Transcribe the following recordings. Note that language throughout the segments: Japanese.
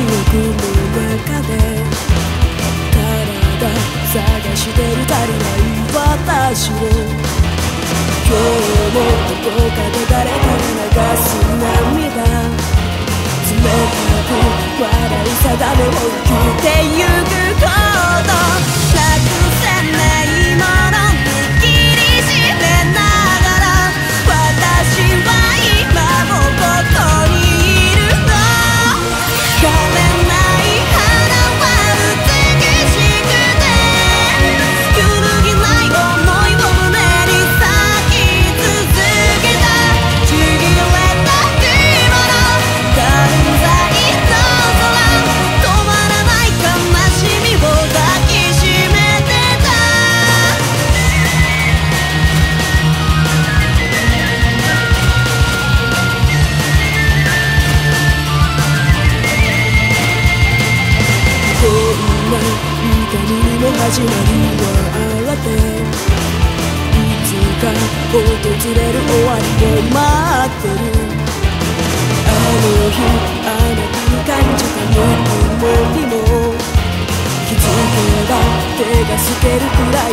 記憶の中で体探してる足りない私を。今日もどこかで誰かに流す涙。冷たく笑う定めを生きてゆく。訪れる終わりを待ってる。あの日あなたに感じたぬくもりも気づけば手が透けるくらい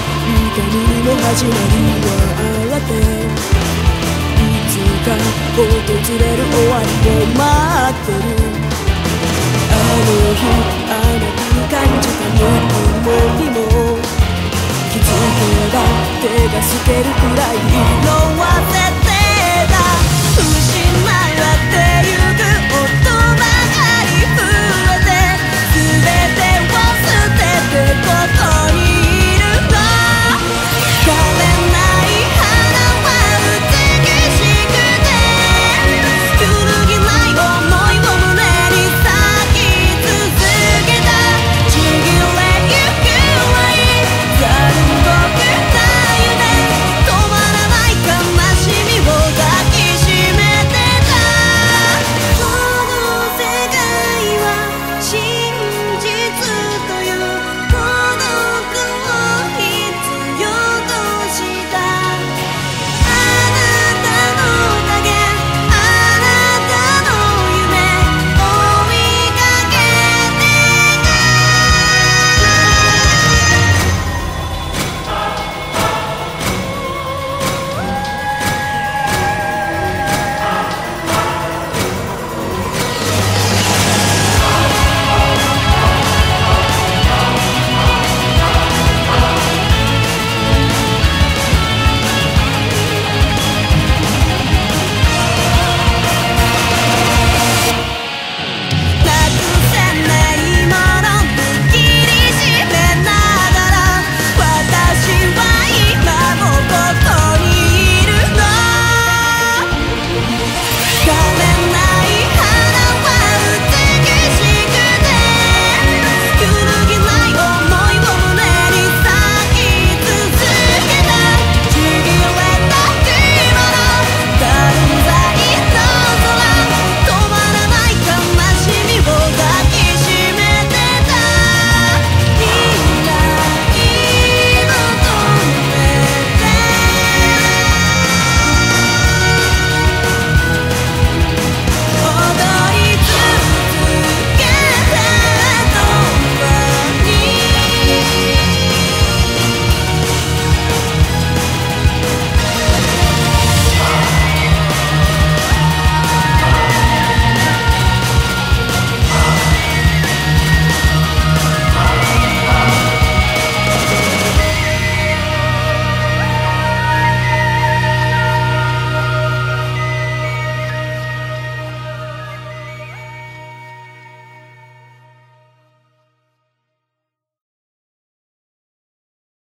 痛みの始まりはあっていつか訪れる終わりを待ってる。あの日あなたに感じたぬくもりも気づけば手が透けるくらい色あせて